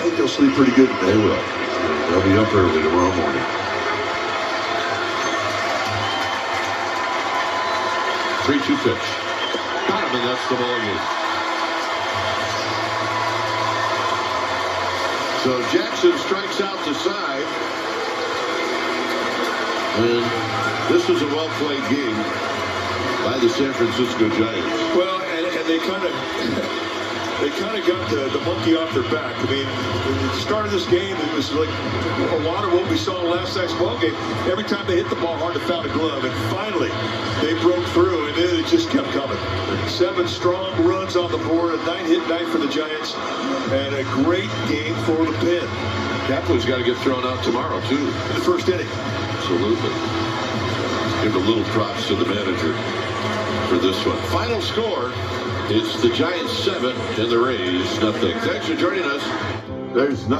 I think they'll sleep pretty good They will. They'll be up early tomorrow morning. Three-two pitch. Got him, and that's the ball game. So Jackson strikes out the side. And this was a well-played game by the San Francisco Giants. Well, and, and they kind of they kind of got the, the monkey off their back. I mean, at the start of this game, it was like a lot of what we saw in last night's ball game. Every time they hit the ball hard to foul a glove, and finally they broke through, and then it just kept coming. Seven strong runs on the board, a nine-hit night for the Giants, and a great game for the Pen Kapler's got to get thrown out tomorrow, too. in the first inning. Absolutely. Give a little props to the manager for this one. Final score is the Giants seven and the Rays nothing. Thanks for joining us. There's nothing.